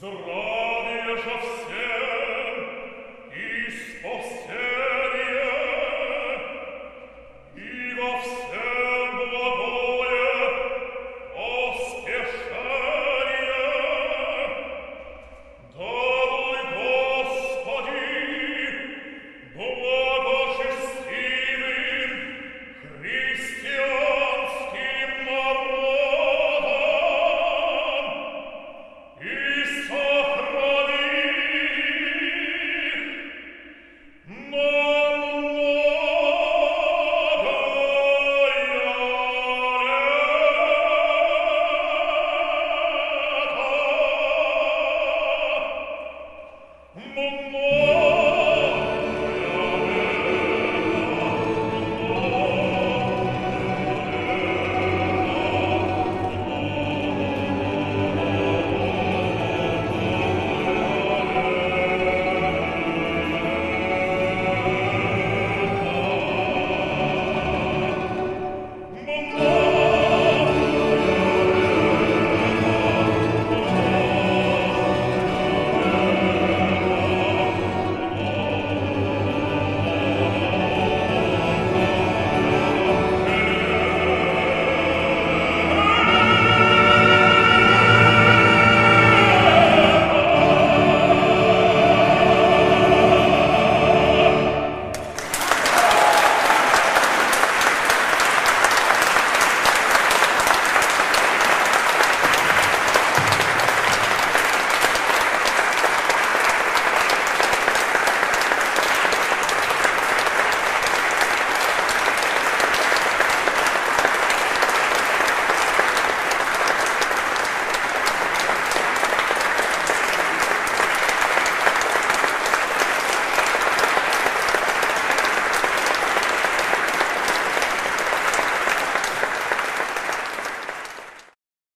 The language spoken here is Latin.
Здравия же Mon